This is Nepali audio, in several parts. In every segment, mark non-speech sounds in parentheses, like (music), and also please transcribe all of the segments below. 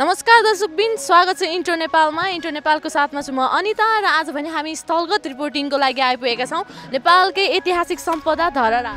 नमस्कार दर्शकबिन स्वागत छ इन्टर नेपालमा। इन्टर नेपालको साथमा छु म अनिता र आज भने हामी स्थलगत रिपोर्टिङको लागि आइपुगेका छौँ। नेपालकै ऐतिहासिक सम्पदा धरहरा।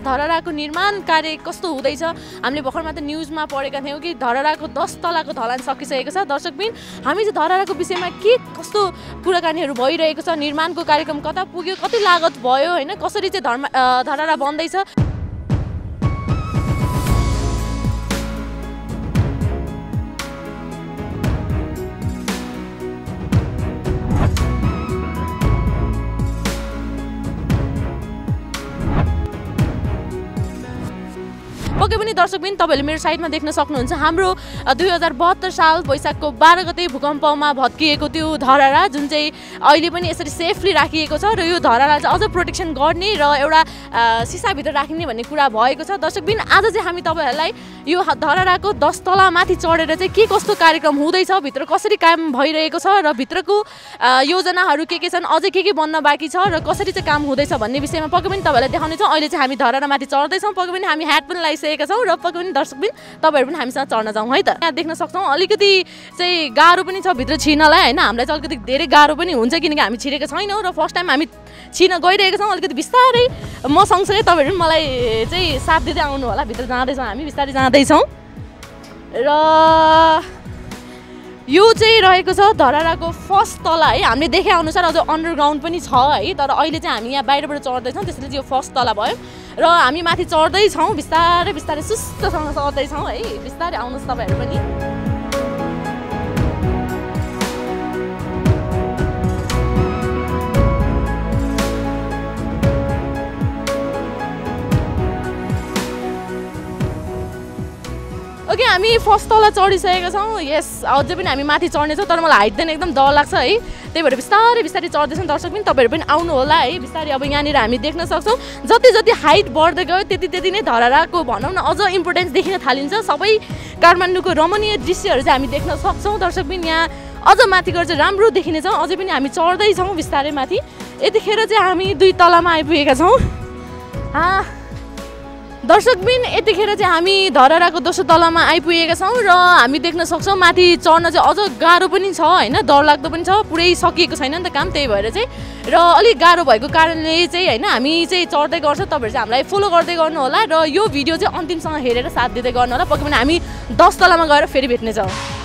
धरहराको निर्माण कार्य कस्तो हुँदैछ? हामीले भर्खर मात्र न्युजमा पढेका थियौँ कि धरहराको दस तलाको ढलान सकिसकेको छ। दर्शकबिन हामी चाहिँ धरहराको विषयमा के कस्तो कुराकानीहरू भइरहेको छ? निर्माणको कार्यक्रम कता पुग्यो? कति लागत भयो? होइन कसरी चाहिँ धर्म धरहरा बन्दैछ? पक्कै पनि दर्शकबिन तपाईँहरूले मेरो साइडमा देख्न सक्नुहुन्छ हाम्रो दुई हजार बहत्तर साल वैशाखको बाह्र गते भूकम्पमा भत्किएको त्यो धरहरा जुन चाहिँ अहिले पनि यसरी सेफली राखिएको छ र यो धरहरा चाहिँ अझ प्रोटेक्सन गर्ने र एउटा सिसाभित्र राखिने भन्ने कुरा भएको छ। दर्शकबिन आज चाहिँ हामी तपाईँहरूलाई यो धरहराको दस तलामाथि चढेर चाहिँ के कस्तो कार्यक्रम हुँदैछ भित्र कसरी काम भइरहेको छ र भित्रको योजनाहरू के के छन् अझै के के बन्न बाँकी छ र कसरी चाहिँ काम हुँदैछ भन्ने विषयमा पक्कै पनि तपाईँहरूलाई देखाउनेछौँ। अहिले चाहिँ हामी धरहरामाथि चढ्दैछौँ पक्कै पनि हामी ह्याट पनि लगाइसकेका छौँ र पक्कै पनि दर्शकबिन तपाईँहरू पनि हामीसँग चढ्न जाउँ है त। यहाँ देख्न सक्छौँ अलिकति चाहिँ गाह्रो पनि छ भित्र छिर्नलाई होइन? हामीलाई चाहिँ अलिकति धेरै गाह्रो पनि हुन्छ किनकि हामी छिरेका छैनौँ र फर्स्ट टाइम हामी छिर्न गइरहेका छौँ। अलिकति बिस्तारै म सँगसँगै तपाईँहरू पनि मलाई चाहिँ साथ दिँदै आउनु होला भित्र जाँदैछौँ हामी बिस्तारै जाँदैछौँ। र यो चाहिँ रहेको छ धरहराको फर्स्ट तला है? हामीले देखे अनुसार अझ अन्डरग्राउन्ड पनि छ है? तर अहिले चाहिँ हामी यहाँ बाहिरबाट चढ्दैछौँ त्यसले चाहिँ यो फर्स्ट तला भयो। र हामी माथि चढ्दैछौँ बिस्तारै बिस्तारै सुस्तसँग चढ्दैछौँ है। बिस्तारै आउनुहोस् तपाईँहरू पनि। ओके हामी फर्स्ट तला चढिसकेका छौँ। यस अझै पनि हामी माथि चढ्नेछौँ तर मलाई हाइट एकदम डर लाग्छ है। त्यही भएर बिस्तारै बिस्तारै चढ्दैछौँ दर्शक पनि तपाईँहरू पनि आउनु होला है। बिस्तारै अब यहाँनिर हामी देख्न सक्छौँ। जति जति हाइट बढ्दै गयो त्यति त्यति नै धरहराको भनौँ न अझ इम्पोर्टेन्स देखिन थालिन्छ। सबै काठमाडौँको रमणीय दृश्यहरू चाहिँ हामी देख्न सक्छौँ। दर्शक पनि यहाँ अझ माथि गएर चाहिँ राम्रो देखिनेछ अझै पनि हामी चढ्दैछौँ बिस्तारै माथि। यतिखेर चाहिँ हामी दुई तलामा आइपुगेका छौँ। दर्शकबिन यतिखेर चाहिँ हामी धरहराको दोस्रो तलामा आइपुगेका छौँ र हामी देख्न सक्छौँ माथि चढ्न चाहिँ अझ गाह्रो पनि छ होइन? डरलाग्दो पनि छ पुरै सकिएको छैन नि त काम त्यही भएर चाहिँ। र अलिक गाह्रो भएको कारणले चाहिँ होइन हामी चाहिँ चढ्दै गर्छौँ तपाईँहरू चाहिँ हामीलाई फलो गर्दै गर्नु होला र यो भिडियो चाहिँ अन्तिमसँग हेरेर साथ दिँदै गर्नु होला पक्कै पनि हामी दस तलामा गएर फेरि भेट्नेछौँ।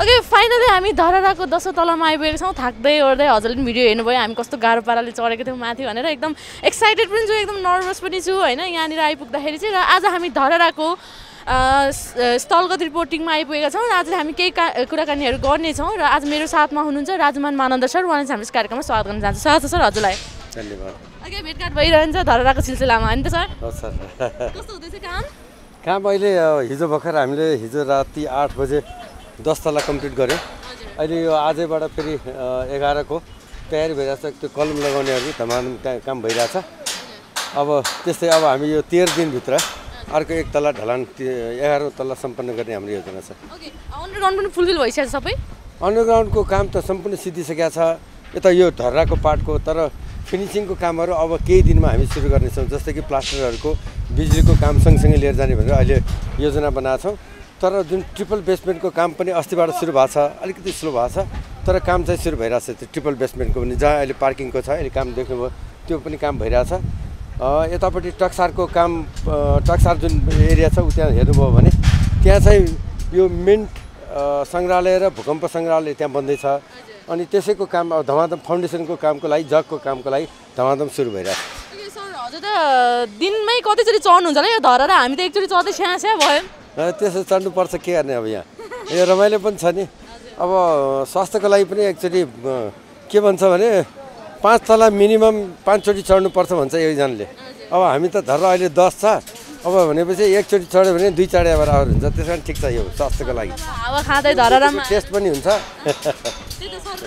ओके फाइनली हामी धरहराको दसौँ तलामा आइपुगेको छौँ। थाक्दै ओर्दै हजुरले पनि भिडियो हेर्नुभयो। हामी कस्तो गाह्रो पाराले चढेको थियौँ माथि भनेर एकदम एक्साइटेड पनि छु एकदम नर्भस पनि छु होइन? यहाँनिर आइपुग्दाखेरि चाहिँ र आज हामी धरहराको स्थलगत रिपोर्टिङमा आइपुगेका छौँ। र आज हामी केही का कुराकानीहरू गर्नेछौँ र आज मेरो साथमा हुनुहुन्छ राजमान मानन्द सर। उहाँले चाहिँ हाम्रो यस कार्यक्रममा स्वागत गर्न चाहन्छु। स्वागत सर हजुरलाई। धन्यवाद। ओके भेटघाट भइरहन्छ धरहराको सिलसिलामा होइन त सर? कस्तो हुँदैछ काम? काम अहिले हिजो भर्खर हामीले हिजो राति आठ बजे दस तला कम्प्लिट गऱ्यौँ। अहिले यो आजैबाट फेरि एघारको तयारी भइरहेछ। त्यो कलम लगाउनेहरू का- काम भइरहेछ। अब त्यस्तै अब हामी यो तेह्र दिनभित्र अर्को एक तला ढलान एघारौँ तला सम्पन्न गर्ने हाम्रो योजना छ। अन्डरग्राउन्ड पनि फुलफिल भइसकेको छ सबै? अन्डरग्राउन्डको काम त सम्पूर्ण सिद्धिसकेको छ। यता यो धर्राको पार्टको तर फिनिसिङको कामहरू अब केही दिनमा हामी सुरु गर्नेछौँ। जस्तै कि प्लास्टरहरूको बिजुलीको काम सँगसँगै लिएर जाने भनेर अहिले योजना बनाएको छौँ। तर जुन ट्रिपल बेसमेन्टको काम पनि अस्तिबाट सुरु भएको छ अलिकति स्लो भएको छ तर काम चाहिँ सुरु भइरहेछ त्यो ट्रिपल बेसमेन्टको पनि जहाँ अहिले पार्किङको छ अहिले काम देख्नुभयो त्यो पनि काम भइरहेछ यतापट्टि टक्सारको काम टक्सार जुन एरिया छ उ त्यहाँ हेर्नुभयो भने त्यहाँ चाहिँ यो मिन्ट सङ्ग्रहालय र भूकम्प सङ्ग्रहालय त्यहाँ बन्दैछ अनि त्यसैको काम अब धमाधम फाउन्डेसनको कामको लागि जगको कामको लागि धमाधम सुरु भइरहेछ ओके, सर हजुर त दिनमै कतिचोटि चढ्नुहुन्छ होला? यो धरेर हामी त एकचोटि चढ्दै स्या स्या भयो। त्यसो चढ्नुपर्छ के गर्ने अब यहाँ? यो रमाइलो पनि छ नि। अब स्वास्थ्यको लागि पनि एकचोटि अ, के भन्छ भने पाँच तला मिनिमम पाँचचोटि चढ्नुपर्छ भन्छ एकजनाले अब हामी त धर्र अहिले दस छ। अब भनेपछि एकचोटि चढ्यो भने दुई चाँडे बराबर हुन्छ। त्यस कारण ठिक छ यो स्वास्थ्यको लागि। हावा खाँदै धरारामा टेस्ट पनि हुन्छ।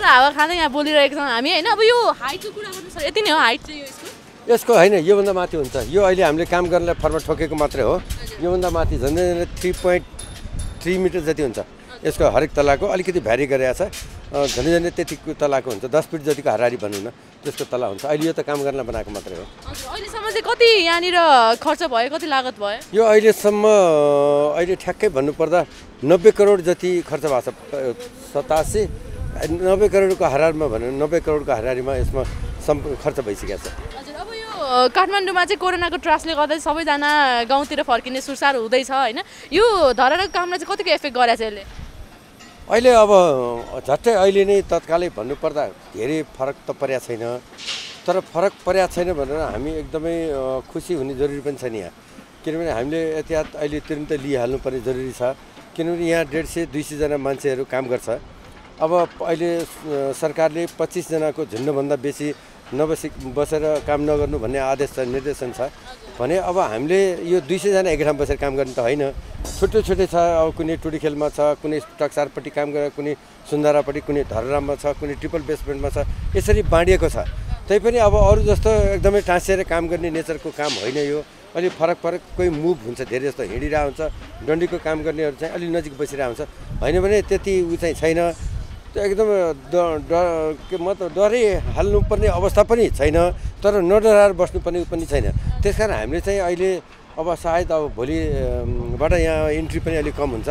हावा खाँदै यहाँ बोलिरहेको छौँ हामी होइन? अब यो हाइटको कुरा गर्नु यति नै हो हाइट चाहिँ यसको होइन योभन्दा माथि हुन्छ। यो अहिले हामीले काम गर्नलाई फर्मा ठोकेको मात्रै हो। योभन्दा माथि झन्डै झन्डै थ्री पोइन्ट थ्री मिटर जति हुन्छ यसको हरेक तलाको अलिकति भ्यारी गरेको छ झन्डै झन्डै त्यतिको तलाको हुन्छ दस फिट जतिको हाराहारी भनौँ न त्यसको तला हुन्छ। अहिले यो त काम गर्न बनाएको मात्रै हो। अहिलेसम्म चाहिँ कति यहाँनिर खर्च भयो कति लागत भयो? यो अहिलेसम्म अहिले ठ्याक्कै भन्नुपर्दा नब्बे करोड जति खर्च भएको छ सतासी नब्बे करोडको हाराहारीमा भनौँ नब्बे करोडको हाराहारीमा यसमा सम् खर्च भइसकेको छ। काठमाडौँमा चाहिँ कोरोनाको ट्रासले गर्दा चाहिँ सबैजना गाउँतिर फर्किने सुरसार हुँदैछ होइन? यो धराको कामलाई चाहिँ कतिको एफेक्ट गरेको छ यसले? अहिले अब झट्टै अहिले नै तत्कालै भन्नुपर्दा धेरै फरक त परेको छैन। तर फरक परेको छैन भनेर हामी एकदमै खुसी हुने जरुरी पनि छैन यहाँ। किनभने हामीले एहतियात अहिले तुरन्त लिइहाल्नुपर्ने जरुरी छ। किनभने यहाँ डेढ सय दुई सयजना मान्छेहरू काम गर्छ। अब अहिले सरकारले पच्चिसजनाको झुन्डभन्दा बेसी नबसी बसेर काम नगर्नु भन्ने आदेश छ निर्देशन छ। भने अब हामीले यो दुई सयजना एक ठाउँ बसेर काम गर्ने त होइन। छुट्टै छुट्टै छ अब कुनै टुडिखेलमा छ कुनै टक्सारपट्टि काम गरेर कुनै सुन्दारापट्टि कुनै धरराममा छ कुनै ट्रिपल बेसमेन्टमा छ यसरी बाँडिएको छ। तैपनि अब अरू जस्तो एकदमै टाँसिएर काम गर्ने नेचरको काम होइन यो। अलिक फरक फरक कोही मुभ हुन्छ धेरै जस्तो हिँडिरहेको हुन्छ डन्डीको काम गर्नेहरू चाहिँ अलिक नजिक बसिरहेको हुन्छ होइन भने त्यति उ चाहिँ छैन। एकदम ड ड के म त डरै हाल्नुपर्ने अवस्था पनि छैन तर नडराएर बस्नुपर्ने पनि छैन। त्यस कारण हामीले चाहिँ अहिले अब सायद अब भोलिबाट यहाँ इन्ट्री पनि अलिक कम हुन्छ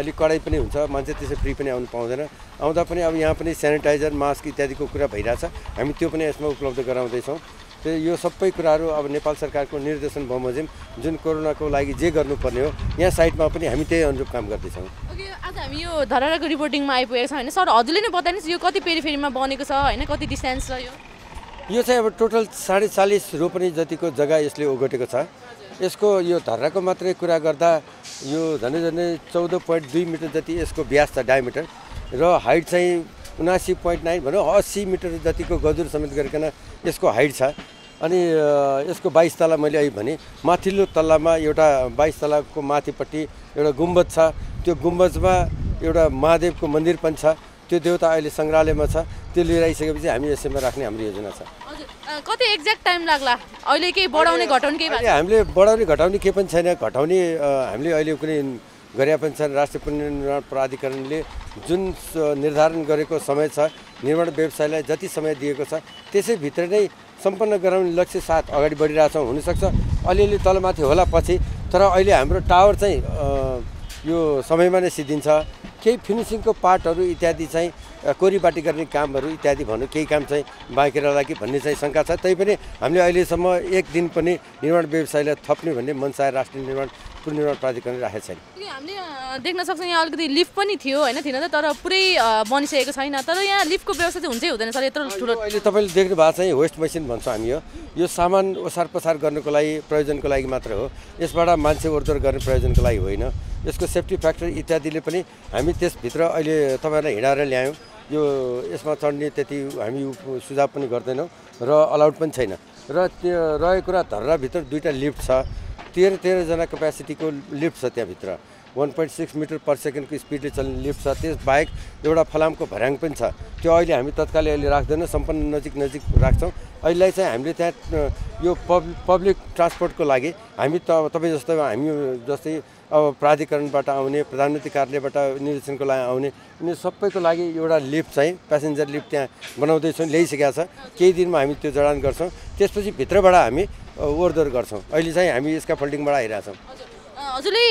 अलिक कडाइ पनि हुन्छ मान्छे त्यसै फ्री पनि आउनु पाउँदैन। आउँदा पनि अब यहाँ पनि सेनिटाइजर मास्क इत्यादिको कुरा भइरहेछ। हामी त्यो पनि यसमा उपलब्ध गराउँदैछौँ। त्यो यो सबै कुराहरू अब नेपाल सरकारको निर्देशन बमोजिम जुन कोरोनाको लागि जे गर्नुपर्ने हो यहाँ साइडमा पनि हामी त्यही अनुरूप काम गर्दैछौँ। आज हामी यो धराको रिपोर्टिङमा आइपुगेको छ होइन? सर हजुरले नै बताइदिनुहोस् यो कति पेरिफेरीमा बनेको छ होइन? कति डिस्टेन्स छ यो? यो चाहिँ अब टोटल साढे चालिस रोपनी जतिको जग्गा यसले ओगटेको छ। यसको यो धर्राको मात्रै कुरा गर्दा यो झन्डै झन्डै चौध पोइन्ट दुई मिटर जति यसको व्यास छ डायमिटर र हाइट चाहिँ उनासी पोइन्ट नाइन भनौँ अस्सी मिटर जतिको गजुर समेत गरिकन यसको हाइट छ। अनि यसको बाइस तला मैले अहिले भने माथिल्लो तल्लामा एउटा बाइस तलाको माथिपट्टि एउटा गुम्बज छ। त्यो गुम्बजमा एउटा महादेवको मन्दिर पनि छ। त्यो देउता अहिले सङ्ग्रहालयमा छ। त्यो लिएर आइसकेपछि हामी यसैमा राख्ने हाम्रो योजना छ। कति एक्ज्याक्ट टाइम लाग्ला? अहिले केही बढाउने घटाउने केही हामीले बढाउने घटाउने केही पनि छैन। घटाउने हामीले अहिले कुनै गरे पनि छैन। राष्ट्रिय पुनर्निर्माण प्राधिकरणले जुन निर्धारण गरेको समय छ निर्माण व्यवसायलाई जति समय दिएको छ त्यसैभित्र नै सम्पन्न गराउने लक्ष्य साथ अगाडि बढिरहेछौँ हुनसक्छ। अलिअलि तलमाथि होला पछि तर अहिले हाम्रो टावर चाहिँ यो समयमा नै सिद्धिन्छ। केही फिनिसिङको पार्टहरू इत्यादि चाहिँ कोरीबाटी गर्ने कामहरू इत्यादि भनौँ केही काम चाहिँ बाँकी कि भन्ने चाहिँ शङ्का छ। तैपनि हामीले अहिलेसम्म एक दिन पनि निर्माण व्यवसायलाई थप्ने भन्ने मनसाय राष्ट्रिय निर्माण पुनर्निर्माण प्राधिकरणले राखेको छैन। हामीले देख्न सक्छौँ यहाँ अलिकति लिफ्ट पनि थियो होइन थिएन त तर पुरै बनिसकेको छैन। तर यहाँ लिफ्टको व्यवस्था चाहिँ हुन्छै हुँदैन सर यत्रो ठुलो अहिले तपाईँले देख्नु भएको चाहिँ वेस्ट मेसिन भन्छौँ हामी यो। यो सामान ओसार पसार गर्नुको लागि प्रयोजनको लागि मात्र हो। यसबाट मान्छे ओहोरदोहोर गर्ने प्रयोजनको लागि होइन। यसको सेफ्टी फ्याक्टर इत्यादिले पनि हामी त्यसभित्र अहिले तपाईँहरूलाई हिँडाएर ल्यायौँ। यो यसमा चढ्ने त्यति हामी सुझाव पनि गर्दैनौँ र अलाउड पनि छैन। र त्यो रहेको कुरा धर्राभित्र दुईवटा लिफ्ट छ। तेह्र तेह्रजना क्यापेसिटीको लिफ्ट छ त्यहाँभित्र। वान पोइन्ट सिक्स मिटर पर सेकेन्डको स्पिडले चल्ने लिफ्ट छ। त्यस बाहेक एउटा फलामको भर्याङ पनि छ। त्यो अहिले हामी तत्कालै अहिले राख्दैनौँ। सम्पन्न नजिक नजिक राख्छौँ। अहिले चाहिँ हामीले त्यहाँ यो पब् पब्लिक ट्रान्सपोर्टको लागि हामी त तपाईँ जस्तो हामी जस्तै अब प्राधिकरणबाट आउने प्रधानमन्त्री कार्यालयबाट निर्देशनको लागि आउने यिनी सबैको लागि एउटा लिफ्ट चाहिँ प्यासेन्जर लिफ्ट त्यहाँ बनाउँदैछौँ ल्याइसकेका छ। केही दिनमा हामी त्यो जडान गर्छौँ। त्यसपछि भित्रबाट हामी ओहोरदोहोर गर्छौँ। अहिले चाहिँ हामी यसका फोल्डिङबाट आइरहेछौँ। हजुरले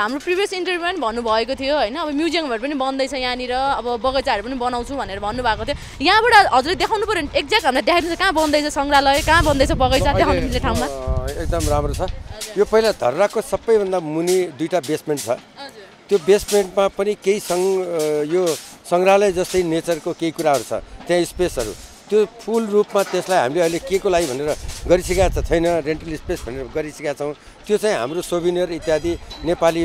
हाम्रो प्रिभियस इन्टरभ्यूमा पनि भन्नुभएको थियो होइन? अब म्युजियमहरू पनि बन्दैछ यहाँनिर। अब बगैँचाहरू पनि बनाउँछु भनेर भन्नुभएको थियो। यहाँबाट हजुरले देखाउनु पऱ्यो भने एक्ज्याक्ट हामीलाई देखाइदिन्छ कहाँ बन्दैछ सङ्ग्रहालय? कहाँ बन्दैछ बगैँचा? देखाउनु मिल्ने ठाउँमा। एकदम राम्रो छ। यो पहिला धर्राको सबैभन्दा मुनि दुईवटा बेसमेन्ट छ। त्यो बेसमेन्टमा पनि केही सङ् अ, यो सङ्ग्रहालय जस्तै नेचरको केही कुराहरू छ। त्यहाँ स्पेसहरू। त्यो फुल रूपमा त्यसलाई हामीले अहिले के को लागि भनेर गरिसकेका त छैन रेन्टल स्पेस भनेर गरिसकेका छौँ। त्यो चाहिँ हाम्रो सोभिनियर इत्यादि नेपाली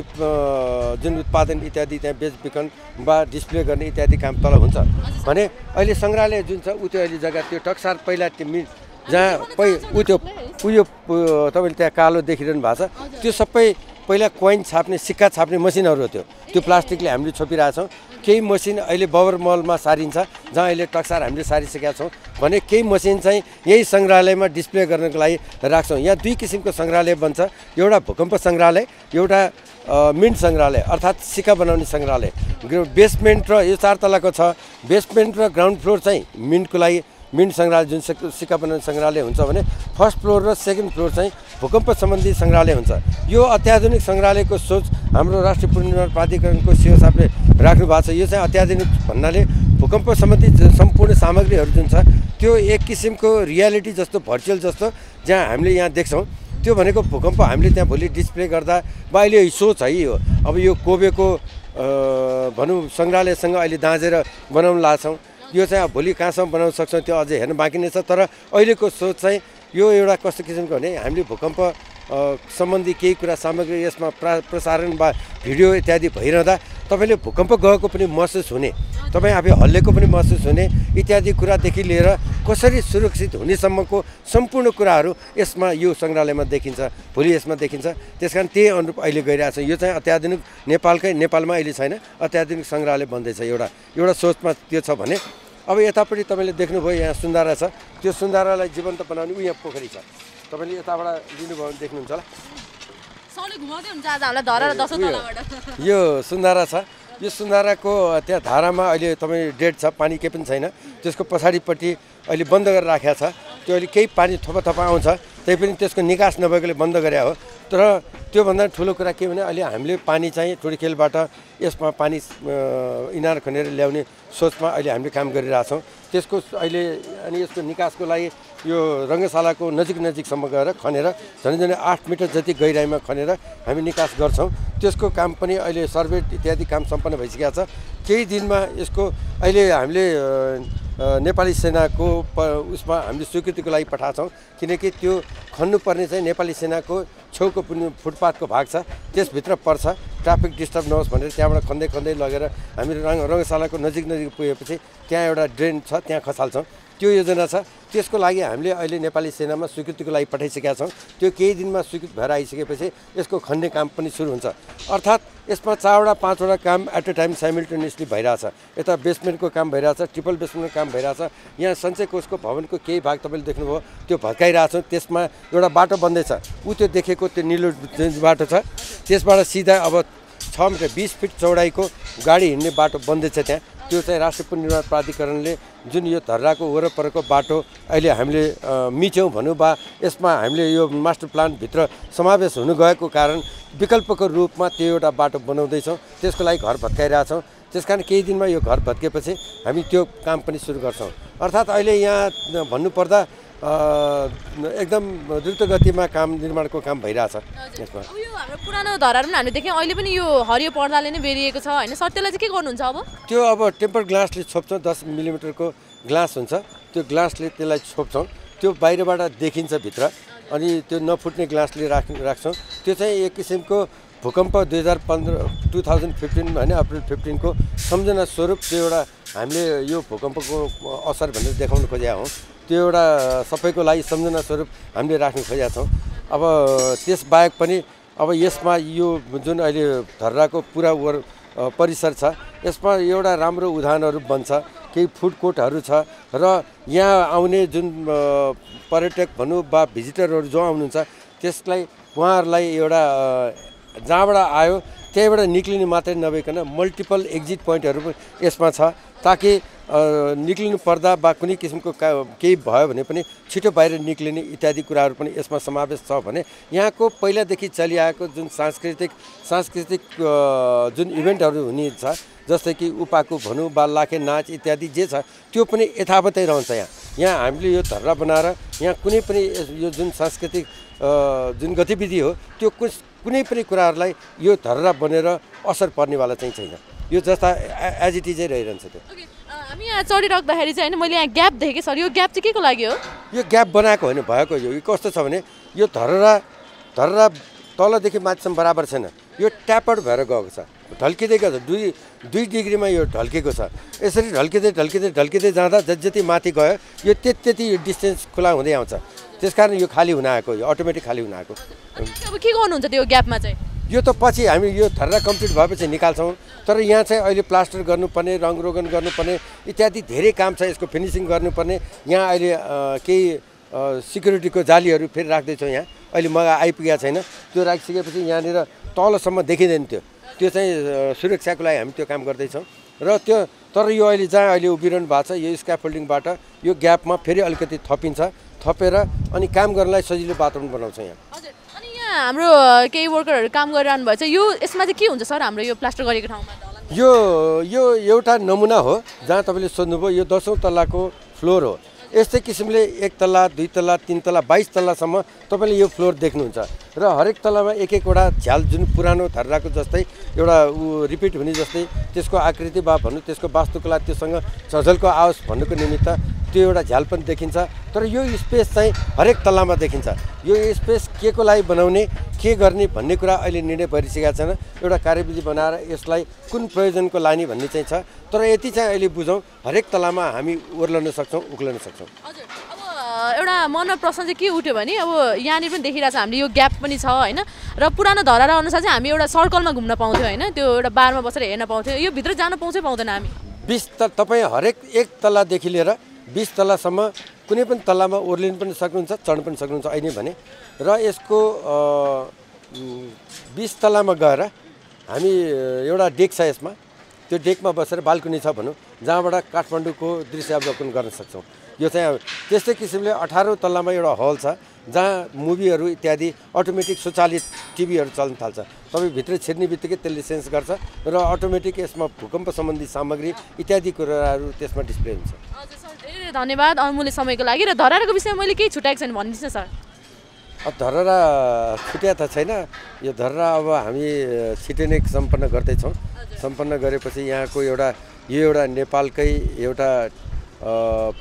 जुन उत्पादन इत्यादि त्यहाँ बेचबिखन वा डिस्प्ले गर्ने इत्यादि काम तल हुन्छ। भने अहिले सङ्ग्रहालय जुन छ ऊ त्यो अहिले जग्गा त्यो टक्सार पहिला त्यो मि जहाँ पै ऊ त्यो उयो तपाईँले त्यहाँ कालो देखिरहनु भएको छ। त्यो सबै पहिला कोइन छाप्ने सिक्का छाप्ने मसिनहरू त्यो। त्यो प्लास्टिकले हामीले छोपिरहेछौँ। केही मसिन अहिले बबर मलमा सारिन्छ जहाँ अहिले टक्सार हामीले सारिसकेका छौँ भने केही मसिन चाहिँ यही सङ्ग्रहालयमा डिस्प्ले गर्नको लागि राख्छौँ। यहाँ दुई किसिमको सङ्ग्रहालय बन्छ एउटा भूकम्प सङ्ग्रहालय एउटा मिन्ट सङ्ग्रहालय अर्थात् सिक्का बनाउने सङ्ग्रहालय। ग्र- बेसमेन्ट र यो चार तलाको छ। बेसमेन्ट र ग्राउन्ड फ्लोर चाहिँ मिन्टको लागि मिन्ट सङ्ग्रहालय जुन सिक- सिक्का बनाउने सङ्ग्रहालय हुन्छ भने फर्स्ट फ्लोर र सेकेन्ड फ्लोर चाहिँ भूकम्प सम्बन्धी सङ्ग्रहालय हुन्छ। यो अत्याधुनिक सङ्ग्रहालयको सोच हाम्रो राष्ट्रिय पुनर्निर्माण प्राधिकरणको सिओ साहबले राख्नु भएको छ। यो चाहिँ अत्याधुनिक भन्नाले भूकम्प सम्बन्धी सम्पूर्ण सामग्रीहरू जुन छ त्यो एक किसिमको रियालिटी जस्तो भर्चुअल जस्तो जहाँ हामीले यहाँ देख्छौँ। त्यो भनेको भूकम्प हामीले त्यहाँ भोलि डिस्प्ले गर्दा वा अहिले सोच है यो। अब यो कोबेको भनौँ सङ्ग्रहालयसँग अहिले दाँजेर बनाउन लाग्छौँ यो चाहिँ अब भोलि कहाँसम्म बनाउन सक्छौँ त्यो अझै हेर्न बाँकी नै छ। तर अहिलेको सोच चाहिँ यो एउटा कस्तो किसिमको भने हामीले भूकम्प सम्बन्धी केही कुरा सामग्री यसमा प्रा प्रसारण वा भिडियो इत्यादि भइरहँदा तपाईँले भूकम्प गएको पनि महसुस हुने तपाईँ आफै हल्लेको पनि महसुस हुने इत्यादि कुरादेखि लिएर कसरी सुरक्षित हुनेसम्मको सम्पूर्ण कुराहरू यसमा यो सङ्ग्रहालयमा देखिन्छ भोलि यसमा देखिन्छ। त्यस कारण त्यही अनुरूप अहिले गइरहेको छ यो चाहिँ अत्याधुनिक नेपालकै नेपालमा अहिले छैन अत्याधुनिक सङ्ग्रहालय बन्दैछ। एउटा एउटा सोचमा त्यो छ भने अब यतापट्टि तपाईँले देख्नुभयो यहाँ सुन्दारा छ। त्यो सुन्दारालाई जीवन्त बनाउने ऊ यहाँ पोखरी छ। तपाईँले यताबाट लिनुभयो भने देख्नुहुन्छ होला। (laughs) यो सुन्दारा छ। यो सुन्दाराको त्यहाँ धारामा अहिले तपाईँ डेड छ पानी केही पनि छैन। त्यसको पछाडिपट्टि अहिले बन्द गरेर राखेको छ। त्यो अहिले केही पानी थोपा थोपा आउँछ। त्यही पनि त्यसको निकास नभएकोले बन्द गरे हो। तर त्योभन्दा ठुलो कुरा के भने अहिले हामीले पानी चाहिँ टुडिखेलबाट यसमा पानी इनार खनेर ल्याउने सोचमा अहिले हामीले काम गरिरहेछौँ। त्यसको अहिले अनि यसको निकासको लागि यो रङ्गशालाको नजिक नजिकसम्म गएर खनेर झन् झन् आठ मिटर जति गहिराइमा खनेर हामी निकास गर्छौँ। त्यसको काम पनि अहिले सर्वे इत्यादि काम सम्पन्न भइसकेको छ। केही दिनमा यसको अहिले हामीले नेपाली सेनाको प उसमा हामीले स्वीकृतिको लागि पठाएको छौँ। किनकि त्यो खन्नुपर्ने चाहिँ नेपाली सेनाको छेउको पनि फुटपाथको भाग छ। त्यसभित्र पर्छ। ट्राफिक डिस्टर्ब नहोस् भनेर त्यहाँबाट खन्दै खन्दै लगेर हामी रङ रङ्गशालाको नजिक नजिक पुगेपछि त्यहाँ एउटा ड्रेन छ त्यहाँ खसाल्छौँ। त्यो योजना छ। त्यसको लागि हामीले अहिले नेपाली सेनामा स्वीकृतिको लागि पठाइसकेका छौँ। त्यो केही दिनमा स्वीकृत भएर आइसकेपछि यसको खन्ने काम पनि सुरु हुन्छ। अर्थात् यसमा चारवटा पाँचवटा काम एट अ टाइम साइमल्टेनियसली भइरहेछ। यता बेसमेन्टको काम भइरहेछ ट्रिपल बेसमेन्टको काम भइरहेछ। यहाँ सञ्चय कोषको भवनको केही भाग तपाईँले देख्नुभयो त्यो भत्काइरहेछौँ। त्यसमा एउटा बाटो बन्दैछ ऊ त्यो देखेको त्यो निलो बाटो छ। त्यसबाट सिधा अब छ मिटर बिस फिट चौडाइको गाडी हिँड्ने बाटो बन्दैछ त्यहाँ। त्यो चाहिँ राष्ट्रिय पुनर्निर्माण प्राधिकरणले जुन यो धर्राको वरपरको बाटो अहिले हामीले मिच्यौँ भनौँ वा यसमा हामीले यो मास्टर प्लानभित्र समावेश हुनु गएको कारण विकल्पको रूपमा त्यो एउटा बाटो बनाउँदैछौँ। त्यसको लागि घर भत्काइरहेछौँ। त्यस कारण केही दिनमा यो घर भत्किएपछि हामी त्यो काम पनि सुरु गर्छौँ। अर्थात् अहिले यहाँ भन्नुपर्दा एकदम द्रुत गतिमा काम निर्माणको काम भइरहेछ। यसमा। यो हाम्रो पुरानो धराहरू पनि हामीले देख्यौँ। अहिले पनि यो हरियो पर्दाले नै बेरिएको छ होइन? सर त्यसलाई चाहिँ के गर्नुहुन्छ अब? त्यो अब टेम्पर ग्लासले छोप्छौँ दस मिलिमिटरको ग्लास हुन्छ। त्यो ग्लासले त्यसलाई छोप्छौँ। त्यो बाहिरबाट देखिन्छ भित्र। अनि त्यो नफुट्ने ग्लासले राख राख्छौँ। त्यो चाहिँ एक किसिमको भूकम्प दुई हजार पन्ध्र टु थाउजन्ड फिफ्टिन होइन? अप्रिल फिफ्टिनको सम्झना स्वरूप त्यो एउटा हामीले यो भूकम्पको असर भनेर देखाउन खोजेका हौँ। त्यो एउटा सबैको लागि सम्झना स्वरूप हामीले राख्न खोजेका छौँ। अब त्यसबाहेक पनि अब यसमा यो जुन अहिले धर्राको पुरा वर परिसर छ यसमा एउटा राम्रो उदाहरणहरू बन्छ। केही फुड कोर्टहरू छ र यहाँ आउने जुन पर्यटक भनौँ वा भिजिटरहरू जो आउनुहुन्छ त्यसलाई उहाँहरूलाई एउटा जहाँबाट आयो त्यहीँबाट निक्लिने मात्रै नभइकन मल्टिपल एक्जिट पोइन्टहरू यसमा छ ताकि निक्लिनु पर्दा वा कुनै किसिमको का केही भयो भने पनि छिटो बाहिर निक्लिने इत्यादि कुराहरू पनि यसमा समावेश छ भने यहाँको पहिलादेखि चलिआएको जुन सांस्कृतिक सांस्कृतिक जुन इभेन्टहरू हुने छ जस्तै कि उपाकु भनौँ वा लाखे नाच इत्यादि जे छ त्यो पनि यथावतै रहन्छ यहाँ। यहाँ हामीले यो धर्रा बनाएर यहाँ कुनै पनि यो जुन सांस्कृतिक जुन गतिविधि हो त्यो कुस कुनै पनि कुराहरूलाई यो धर्रा बनेर असर पर्नेवाला चाहिँ छैन। यो जस्ता एज इट इजै रहिरहन्छ त्यो। हामी यहाँ चढिराख्दाखेरि चाहिँ होइन मैले यहाँ ग्याप देखेँ सर। यो ग्याप चाहिँ के को लागि हो? यो ग्याप बनाएको होइन भएको यो। कस्तो छ भने यो धर्रा धर्रा तलदेखि माथिसम्म बराबर छैन। यो ट्यापड भएर गएको छ। ढल्किँदै गएको छ। दुई दुई डिग्रीमा यो ढल्केको छ। यसरी ढल्किँदै ढल्किँदै ढल्किँदै जाँदा जति जति माथि गयो यो त्यति त्यति यो डिस्टेन्स खुला हुँदै आउँछ। त्यस कारण यो खाली हुन आएको यो अटोमेटिक खाली हुन आएको। अब के गर्नुहुन्छ त्यो ग्यापमा चाहिँ? यो त पछि हामी यो धर्रा कम्प्लिट भएपछि निकाल्छौँ तर यहाँ चाहिँ अहिले प्लास्टर गर्नुपर्ने रङरोगन गर्नुपर्ने इत्यादि धेरै काम छ यसको फिनिसिङ गर्नुपर्ने। यहाँ अहिले केही सिक्युरिटीको जालीहरू फेरि राख्दैछौँ यहाँ। अहिले मगा आइपुगेको छैन। त्यो राखिसकेपछि यहाँनिर तलसम्म देखिँदैन त्यो। त्यो चाहिँ सुरक्षाको लागि हामी त्यो काम गर्दैछौँ। र त्यो तर यो अहिले जहाँ अहिले उभिरहनु भएको छ यो स्क्याफोल्डिङबाट यो ग्यापमा फेरि अलिकति थपिन्छ। थपेर अनि काम गर्नलाई सजिलो वातावरण बनाउँछ यहाँ। अनि यहाँ हाम्रो केही वर्करहरू काम गरिरहनु भएको छ यो यसमा चाहिँ के हुन्छ सर? हाम्रो यो प्लास्टर गरेको ठाउँमा? यो यो एउटा नमुना हो जहाँ तपाईँले सोध्नुभयो यो दसौँ तल्लाको फ्लोर हो। यस्तै किसिमले एक तल्ला दुई तल्ला तिन तल्ला बाइस तल्लासम्म तपाईँले यो फ्लोर देख्नुहुन्छ। र हरेक तल्लामा एक एकवटा झ्याल जुन पुरानो धर्राको जस्तै एउटा ऊ रिपिट हुने जस्तै त्यसको आकृति वा भन्नु त्यसको वास्तुकला त्योसँग झझल्को आओस् भन्नुको निमित्त त्यो एउटा झ्याल पनि देखिन्छ। तर यो स्पेस चाहिँ हरेक तल्लामा देखिन्छ। यो स्पेस के को लागि बनाउने के गर्ने भन्ने कुरा अहिले निर्णय भइसकेका छैन। एउटा कार्यविधि बनाएर यसलाई कुन प्रयोजनको लाने भन्ने चाहिँ छ। तर यति चाहिँ अहिले बुझौँ हरेक तलामा हामी ओर्लन सक्छौँ उक्लन सक्छौँ। हजुर। अब अ, एउटा मनमा प्रश्न चाहिँ के उठ्यो भने अब यहाँनिर पनि देखिरहेको छ हामीले यो ग्याप पनि छ होइन? र पुरानो धरारा अनुसार चाहिँ हामी एउटा सर्कलमा घुम्न पाउँथ्यौँ होइन? त्यो एउटा बारमा बसेर हेर्न पाउँथ्यौँ। यो भित्र जान पाउँछ पाउँदैन हामी। बिस त तपाईँ हरेक एक तल्लादेखि लिएर बिस तल्लासम्म कुनै पनि तल्लामा ओर्लिन पनि सक्नुहुन्छ चढ्न पनि सक्नुहुन्छ अहिले भने। र यसको बिस तल्लामा गएर हामी एउटा डेक छ यसमा। त्यो डेकमा बसेर बाल्कुनी छ भनौँ जहाँबाट काठमाडौँको दृश्य अवलोकन गर्न सक्छौँ। यो चाहिँ त्यस्तै किसिमले अठारौँ तल्लामा एउटा हल छ जहाँ मुभीहरू इत्यादि अटोमेटिक स्वचालित टिभीहरू चल्न थाल्छ। तपाईँ भित्र छिर्ने बित्तिकै त्यसले सेन्स गर्छ र अटोमेटिक यसमा भूकम्प सम्बन्धी सामग्री इत्यादि कुराहरू त्यसमा डिस्प्ले हुन्छ। धन्यवाद अमूल्य समयको लागि र धराराको विषयमा मैले केही छुट्याएको छैन भनिदिनुहोस् न सर। अब धरहरा छुट्या त छैन। यो धरहरा अब हामी छिटै नै सम्पन्न गर्दैछौँ। सम्पन्न गरेपछि यहाँको एउटा यो एउटा नेपालकै एउटा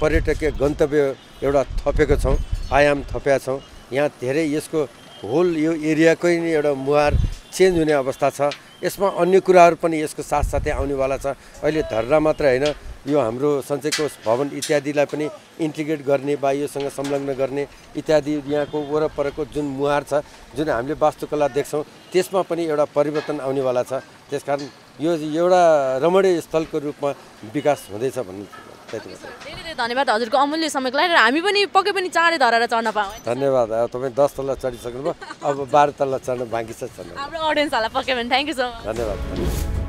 पर्यटकीय गन्तव्य एउटा थपेको छौँ आयाम थपेका छौँ। यहाँ धेरै यसको होल यो एरियाकै नै एउटा मुहार चेन्ज हुने अवस्था छ। यसमा अन्य कुराहरू पनि यसको साथसाथै आउनेवाला छ। अहिले धर्रा मात्र होइन यो हाम्रो सञ्चय कोष भवन इत्यादिलाई पनि इन्टिग्रेट गर्ने वा योसँग संलग्न गर्ने इत्यादि यहाँको वरपरको जुन मुहार छ जुन हामीले वास्तुकला देख्छौँ त्यसमा पनि एउटा परिवर्तन आउनेवाला छ। त्यसकारण यो एउटा रमणीय स्थलको रूपमा विकास हुँदैछ भन्ने धेरै धेरै धन्यवाद हजुरको अमूल्य समयको लागि र हामी पनि पक्कै पनि चाँडै धराएर चढ्न पाऊँ है। धन्यवाद। अब तपाईँ दस तल्ला चढिसक्नुभयो अब बाह्र तल्ला चढ्न बाँकी छ हाम्रो अडियन्सहरूलाई पक्कै पनि थ्याङ्क यू सो मच धन्यवाद।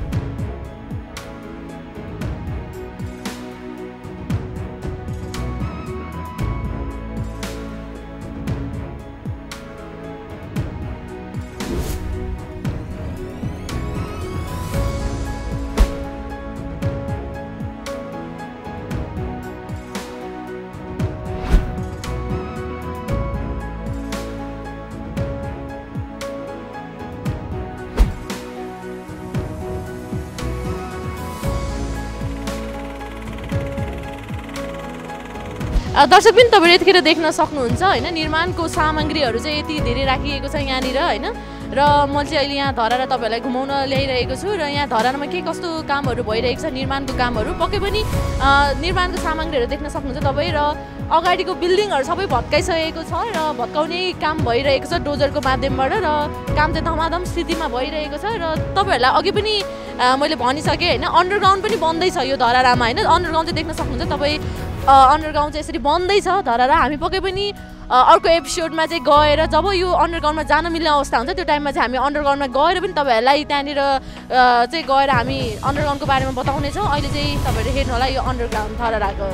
दर्शक पनि तपाईँले यतिखेर देख्न सक्नुहुन्छ होइन? निर्माणको सामग्रीहरू चाहिँ यति धेरै राखिएको छ यहाँनिर होइन? र म चाहिँ अहिले यहाँ धरारा तपाईँहरूलाई घुमाउन ल्याइरहेको छु र यहाँ धरारामा के कस्तो कामहरू भइरहेको छ निर्माणको कामहरू? पक्कै पनि निर्माणको सामग्रीहरू देख्न सक्नुहुन्छ तपाईँ र अगाडिको बिल्डिङहरू सबै भत्काइसकेको छ र भत्काउने काम भइरहेको छ डोजरको माध्यमबाट र काम चाहिँ धमाधम स्थितिमा भइरहेको छ र तपाईँहरूलाई अघि पनि मैले भनिसकेँ होइन? अन्डरग्राउन्ड पनि बन्दैछ यो धरारामा होइन? अन्डरग्राउन्ड चाहिँ देख्न सक्नुहुन्छ तपाईँ। अन्डरग्राउन्ड चाहिँ यसरी बन्दैछ धरारा हामी पक्कै पनि अर्को एपिसोडमा चाहिँ गएर जब यो अन्डरग्राउन्डमा जान मिल्ने अवस्था हुन्छ त्यो टाइममा चाहिँ हामी अन्डरग्राउन्डमा गएर पनि तपाईँहरूलाई त्यहाँनिर चाहिँ गएर हामी अन्डरग्राउन्डको बारेमा बताउनेछौँ। अहिले चाहिँ तपाईँहरूले हेर्नु होला यो अन्डरग्राउन्ड धराराको